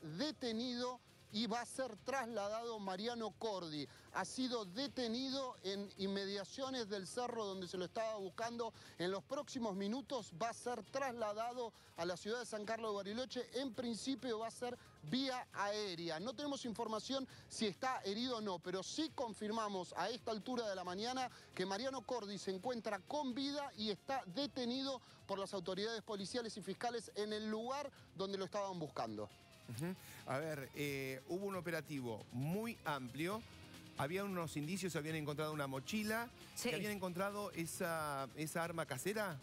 detenido y va a ser trasladado Mariano Cordi. Ha sido detenido en inmediaciones del cerro donde se lo estaba buscando. En los próximos minutos va a ser trasladado a la ciudad de San Carlos de Bariloche. En principio va a ser vía aérea. No tenemos información si está herido o no, pero sí confirmamos a esta altura de la mañana que Mariano Cordi se encuentra con vida y está detenido por las autoridades policiales y fiscales en el lugar donde lo estaban buscando. A ver, eh, hubo un operativo muy amplio. Había unos indicios, habían encontrado una mochila. Sí. ¿Que habían encontrado esa, esa arma casera?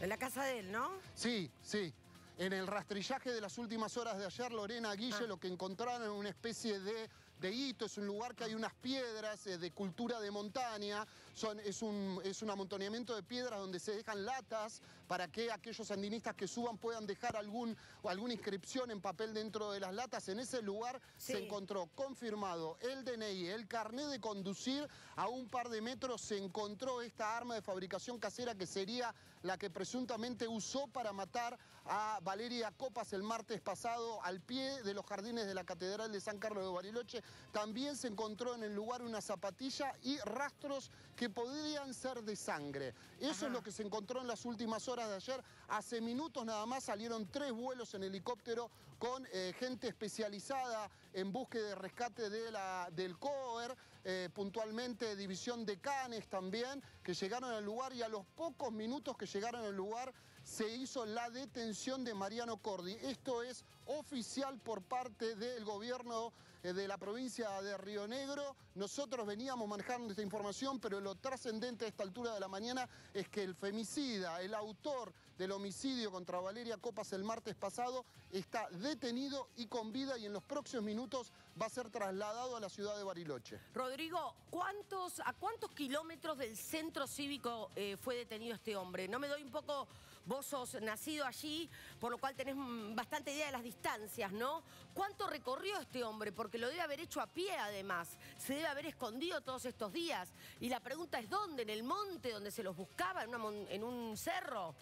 En la casa de él, ¿no? Sí, sí. En el rastrillaje de las últimas horas de ayer, Lorena Guille, Ah. lo que encontraron es una especie de, de hito, es un lugar que hay unas piedras eh, de cultura de montaña, Son, es, un, es un amontonamiento de piedras donde se dejan latas para que aquellos andinistas que suban puedan dejar algún, alguna inscripción en papel dentro de las latas. En ese lugar Sí. se encontró confirmado el DNI, el carnet de conducir, a un par de metros se encontró esta arma de fabricación casera que sería la que presuntamente usó para matar a Valeria Copas el martes pasado al pie de los jardines de la Catedral de San Carlos de Bariloche. También se encontró en el lugar una zapatilla y rastros que podrían ser de sangre. Eso Ajá. es lo que se encontró en las últimas horas de ayer. Hace minutos nada más salieron tres vuelos en helicóptero con eh, gente especializada en búsqueda de rescate de la, del COER, eh, puntualmente División de Canes también, que llegaron al lugar y a los pocos minutos que llegaron al lugar se hizo la detención de Mariano Cordi. Esto es oficial por parte del gobierno eh, de la provincia de Río Negro. Nosotros veníamos manejando esta información, pero lo trascendente a esta altura de la mañana es que el femicida, el autor del homicidio contra Valeria Copas el martes pasado, está detenido y con vida y en los próximos minutos va a ser trasladado a la ciudad de Bariloche. Rodrigo, ¿cuántos, ¿a cuántos kilómetros del centro cívico eh, fue detenido este hombre? No me doy un poco, vos sos nacido allí, por lo cual tenés mm, bastante idea de las distancias, ¿no? ¿Cuánto recorrió este hombre? Porque lo debe haber hecho a pie además, se debe haber escondido todos estos días. Y la pregunta es, ¿dónde? ¿En el monte donde se los buscaba? ¿En, una en un cerro?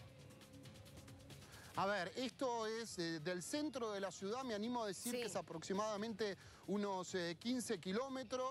A ver, esto es eh, del centro de la ciudad, me animo a decir Sí. que es aproximadamente unos eh, 15 kilómetros.